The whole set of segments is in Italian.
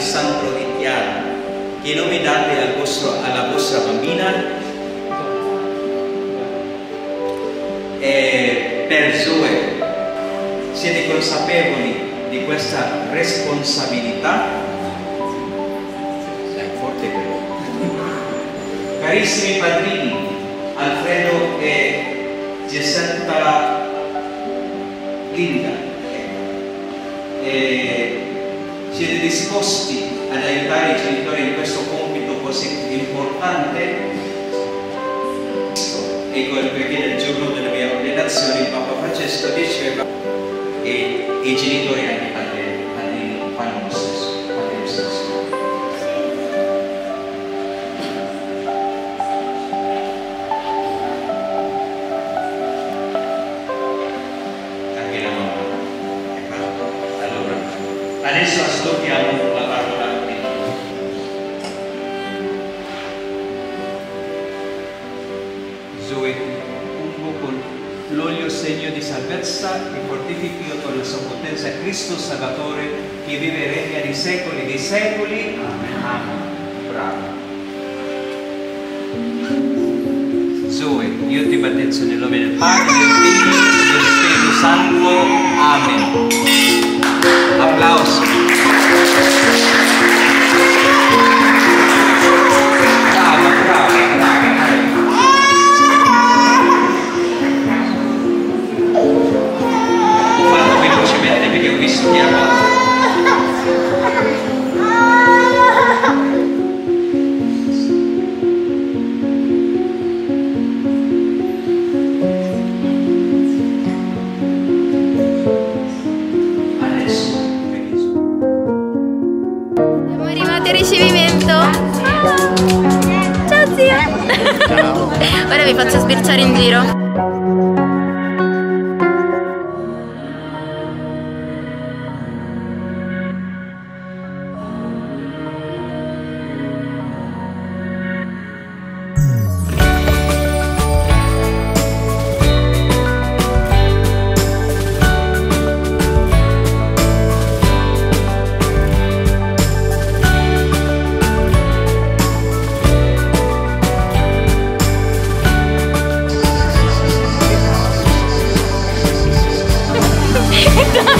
del santo e chiaro. Che nome date al vostro, alla vostra bambina? E per Zoe, siete consapevoli di questa responsabilità? Dai, forte però. Carissimi padrini, Alfredo e Giuseppe Linda, e siete disposti ad aiutare i genitori in questo compito così importante? Ecco perché nel giorno della mia ordinazione Papa Francesco diceva e i genitori anche secoli dei secoli. Amen. Bravo. Zoe, io ti battezzo nel nome del Padre, del Figlio e dello Spirito Santo. Amen. Applauso. Brava, brava, brava. Velocemente perché ho visto che era vi faccio sbirciare in giro.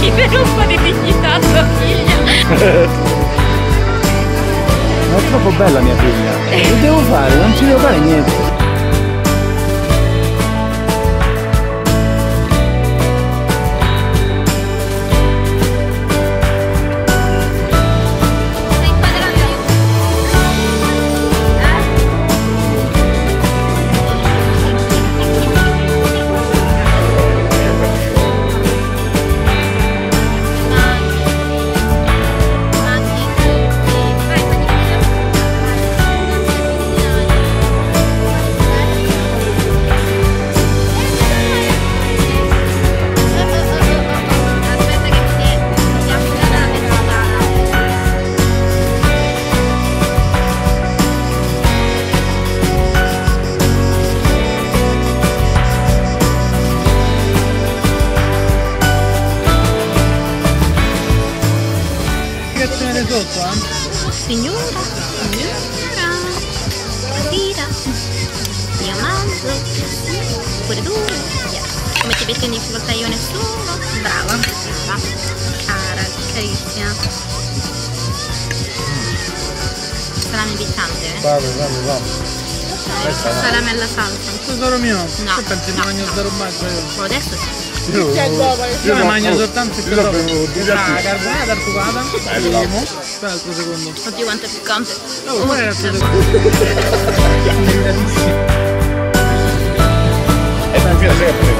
Dai, per un po' di dignità a tua figlia. Ma è troppo bella mia figlia. Che devo fare? Non ci devo fare niente. Carissima. Salame piccante, eh? Vado, vado, vado. Salame alla salsa. Tesoro mio, No, che pensi no, che mangio no. sta robaccia io? Oh, adesso sì. Io ne mangio soltanto il io Ah, carbonata arcugata. Bello. Primo. Aspetta l'altro secondo. Oddio quanto è piccante. Oh, è l'altro secondo? Meritatissimo. E tranquilla, sei a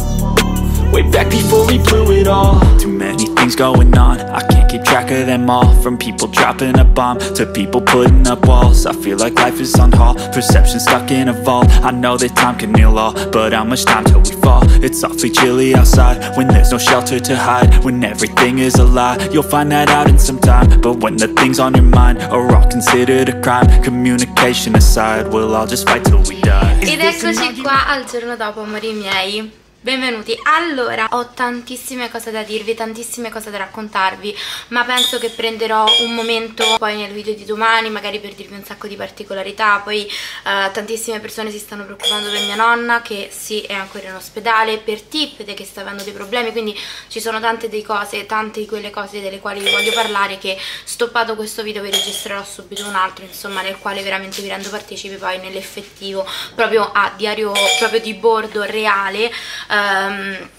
Way back before we blew it all. Too many things going on. I can't keep track of them all. From people dropping a bomb To people putting up walls. I feel like life is on hold. Perception stuck in a vault. I know that time can heal all But how much time till we fall? It's awfully chilly outside When there's no shelter to hide. When everything is a lie You'll find that out in some time. But when the things on your mind Are all considered a crime Communication aside We'll all just fight till we die. Ed eccoci qua al giorno dopo, amori miei. Benvenuti. Allora, ho tantissime cose da dirvi, tantissime cose da raccontarvi, ma penso che prenderò un momento poi nel video di domani, magari per dirvi un sacco di particolarità. Poi eh, tantissime persone si stanno preoccupando per mia nonna, che sì, è ancora in ospedale, per Tippete che sta avendo dei problemi, quindi ci sono tante di cose, tante di quelle cose delle quali vi voglio parlare che stoppato questo video vi registrerò subito un altro, insomma, nel quale veramente vi rendo partecipi poi nell'effettivo, proprio a diario, proprio di bordo reale, ehm,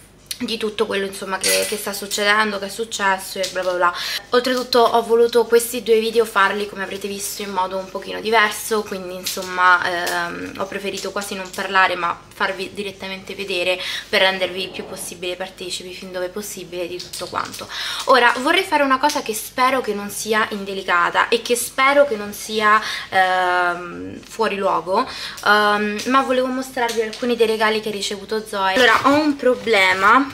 di tutto quello insomma che, che sta succedendo, che è successo e bla bla bla. Oltretutto ho voluto questi due video farli come avrete visto in modo un pochino diverso, quindi insomma ehm, ho preferito quasi non parlare ma farvi direttamente vedere per rendervi il più possibile partecipi fin dove possibile di tutto quanto. Ora vorrei fare una cosa che spero che non sia indelicata e che spero che non sia ehm, fuori luogo, ehm, ma volevo mostrarvi alcuni dei regali che ha ricevuto Zoe. Allora ho un problema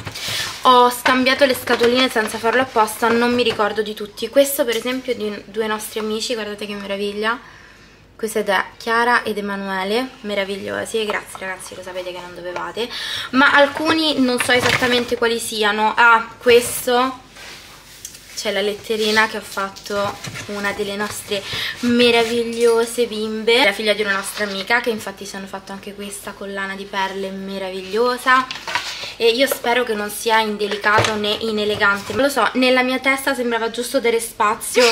ho scambiato le scatoline senza farlo apposta non mi ricordo di tutti. Questo per esempio è di due nostri amici guardate che meraviglia. Questo è da Chiara ed Emanuele meravigliosi grazie ragazzi lo sapete che non dovevate. Ma alcuni non so esattamente quali siano. Ah questo c'è la letterina che ha fatto una delle nostre meravigliose bimbe la figlia di una nostra amica che infatti si hanno fatto anche questa collana di perle meravigliosa e io spero che non sia indelicato né inelegante. Non lo so, nella mia testa sembrava giusto dare spazio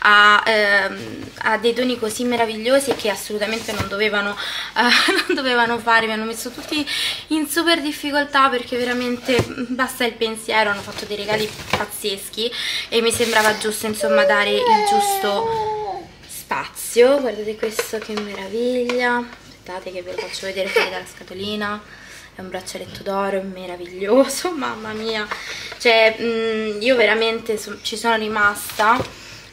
a, ehm, a dei toni così meravigliosi che assolutamente non dovevano, eh, non dovevano fare. Mi hanno messo tutti in super difficoltà perché veramente basta il pensiero hanno fatto dei regali pazzeschi e mi sembrava giusto insomma dare il giusto spazio. Guardate questo che meraviglia. Aspettate che ve lo faccio vedere fuori dalla scatolina è un braccialetto d'oro, è meraviglioso, mamma mia, cioè mh, io veramente so, ci sono rimasta,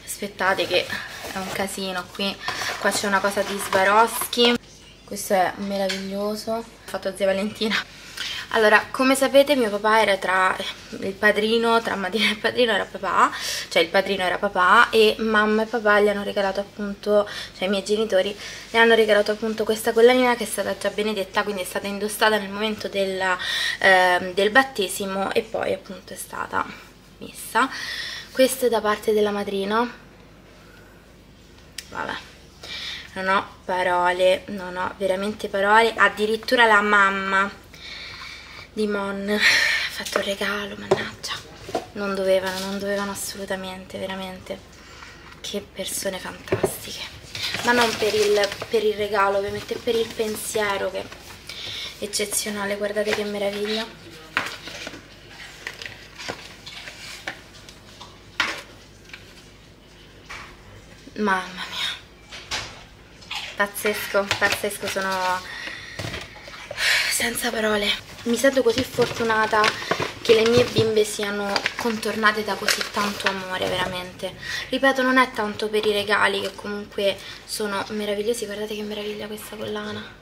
aspettate che è un casino qui, qua c'è una cosa di Swarovski, questo è meraviglioso, fatto zia Valentina, allora, come sapete mio papà era tra il padrino, tra Madina e il padrino era papà, cioè il padrino era papà e mamma e papà gli hanno regalato appunto, cioè i miei genitori, gli hanno regalato appunto questa collanina che è stata già benedetta, quindi è stata indossata nel momento della, eh, del battesimo e poi appunto è stata messa. Questo è da parte della madrina, vabbè non ho parole, non ho veramente parole, addirittura la mamma di Mon. Fatto un regalo, mannaggia. Non dovevano, non dovevano assolutamente, veramente. Che persone fantastiche. Ma non per il, per il regalo ovviamente per il pensiero che è eccezionale. Guardate che meraviglia. Mamma mia. Pazzesco, pazzesco. Sono senza parole. Mi sento così fortunata che le mie bimbe siano contornate da così tanto amore veramente. Ripeto non è tanto per i regali che comunque sono meravigliosi. Guardate che meraviglia questa collana.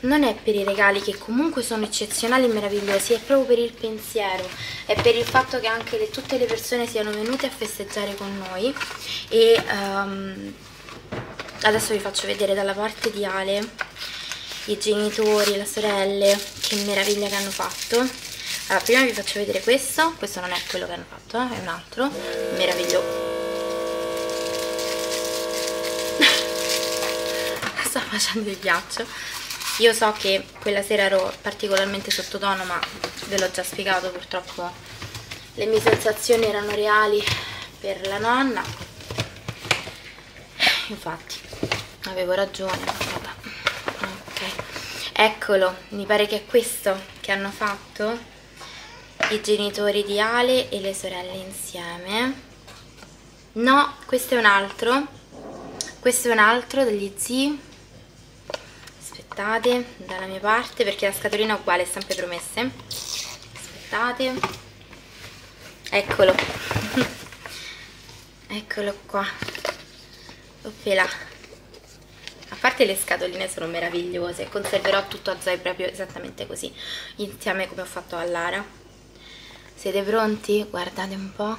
Non è per i regali che comunque sono eccezionali e meravigliosi, è proprio per il pensiero, è per il fatto che anche le, tutte le persone siano venute a festeggiare con noi. E um, adesso vi faccio vedere dalla parte di Ale i genitori, le sorelle, che meraviglia che hanno fatto. Allora, prima vi faccio vedere questo, questo non è quello che hanno fatto, eh, è un altro, meraviglioso. Sto facendo il ghiaccio. Io so che quella sera ero particolarmente sottotono, ma ve l'ho già spiegato, purtroppo le mie sensazioni erano reali per la nonna. Infatti, avevo ragione eccolo mi pare che è questo che hanno fatto i genitori di Ale e le sorelle insieme. No questo è un altro. Questo è un altro degli zii. Aspettate dalla mia parte perché la scatolina è uguale sempre promesse. Aspettate. Eccolo. Eccolo qua. Oppela. Parte le scatoline sono meravigliose conserverò tutto a Zoe proprio esattamente così insieme come ho fatto a Lara. Siete pronti? guardate un po'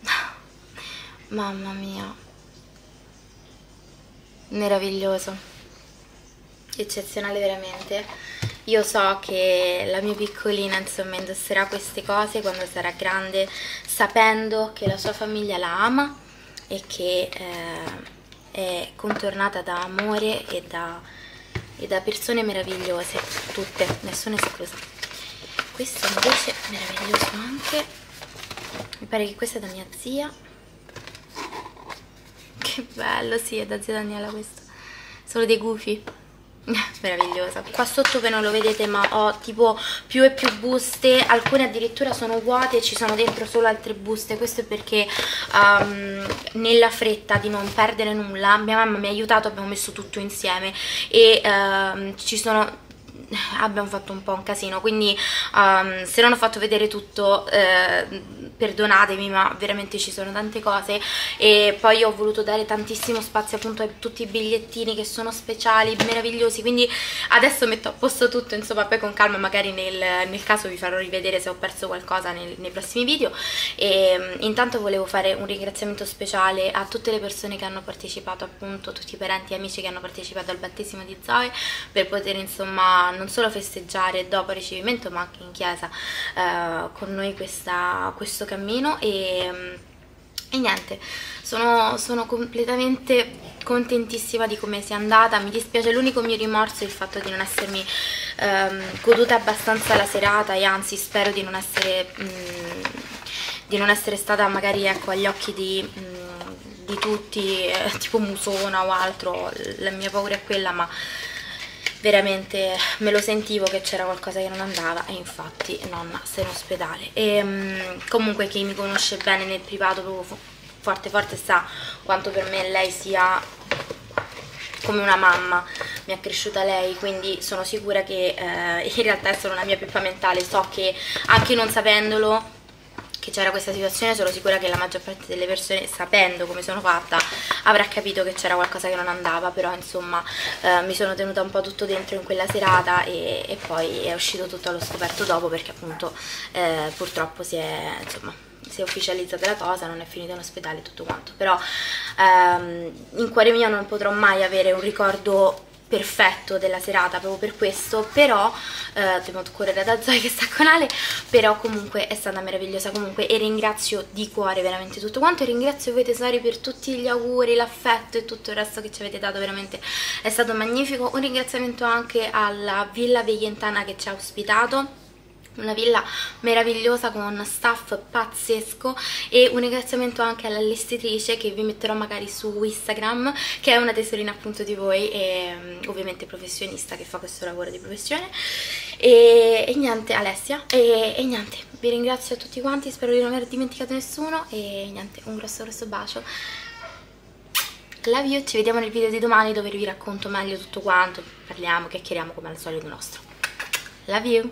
mamma mia. Meraviglioso. Eccezionale veramente. Io so che la mia piccolina insomma indosserà queste cose quando sarà grande sapendo che la sua famiglia la ama e che eh, è contornata da amore e da, e da persone meravigliose tutte, nessuna esclusa questo invece è meraviglioso anche mi pare che questa è da mia zia. Che bello, sì, è da zia Daniela questo. Sono dei gufi meravigliosa. Qua sotto ve non lo vedete ma ho tipo più e più buste. Alcune addirittura sono vuote ci sono dentro solo altre buste. Questo è perché um, nella fretta di non perdere nulla mia mamma mi ha aiutato abbiamo messo tutto insieme e um, ci sono abbiamo fatto un po' un casino quindi um, se non ho fatto vedere tutto eh, perdonatemi ma veramente ci sono tante cose. E poi ho voluto dare tantissimo spazio appunto a tutti i bigliettini che sono speciali, meravigliosi. Quindi adesso metto a posto tutto insomma poi con calma magari nel, nel caso vi farò rivedere se ho perso qualcosa nel, nei prossimi video. E um, intanto volevo fare un ringraziamento speciale a tutte le persone che hanno partecipato appunto tutti i parenti e amici che hanno partecipato al battesimo di Zoe per poter insomma non solo festeggiare dopo il ricevimento ma anche in chiesa eh, con noi questa, questo cammino. E, e niente, sono, sono, completamente contentissima di come sia andata, mi dispiace, l'unico mio rimorso è il fatto di non essermi ehm, goduta abbastanza la serata e anzi spero di non essere, mh, mm, di non essere stata magari ecco, agli occhi di... Mh, mm, di tutti, eh, tipo musona o altro, la mia paura è quella, ma veramente me lo sentivo che c'era qualcosa che non andava e infatti nonna sei in ospedale. E um, comunque chi mi conosce bene nel privato proprio forte forte sa quanto per me lei sia come una mamma. Mi ha cresciuta lei quindi sono sicura che eh, in realtà è solo una mia pippa mentale. So che anche non sapendolo che c'era questa situazione sono sicura che la maggior parte delle persone sapendo come sono fatta avrà capito che c'era qualcosa che non andava però insomma eh, mi sono tenuta un po' tutto dentro in quella serata e, e poi è uscito tutto allo scoperto dopo perché appunto eh, purtroppo si è insomma si è ufficializzata la cosa, non è finita in ospedale tutto quanto, però ehm, in cuore mio non potrò mai avere un ricordo perfetto della serata proprio per questo però eh, devo correre da Zoe che sta con Ale però comunque è stata meravigliosa. Comunque e ringrazio di cuore veramente tutto quanto e ringrazio voi tesori per tutti gli auguri, l'affetto e tutto il resto che ci avete dato veramente è stato magnifico. Un ringraziamento anche alla Villa Veientana che ci ha ospitato una villa meravigliosa con staff pazzesco e un ringraziamento anche all'allestitrice che vi metterò magari su Instagram che è una tesorina appunto di voi e mm, ovviamente professionista che fa questo lavoro di professione. E, e niente Alessia e, e, niente vi ringrazio a tutti quanti spero di non aver dimenticato nessuno e niente un grosso grosso bacio. Love you ci vediamo nel video di domani dove vi racconto meglio tutto quanto parliamo, chiacchieriamo come al solito nostro Love you.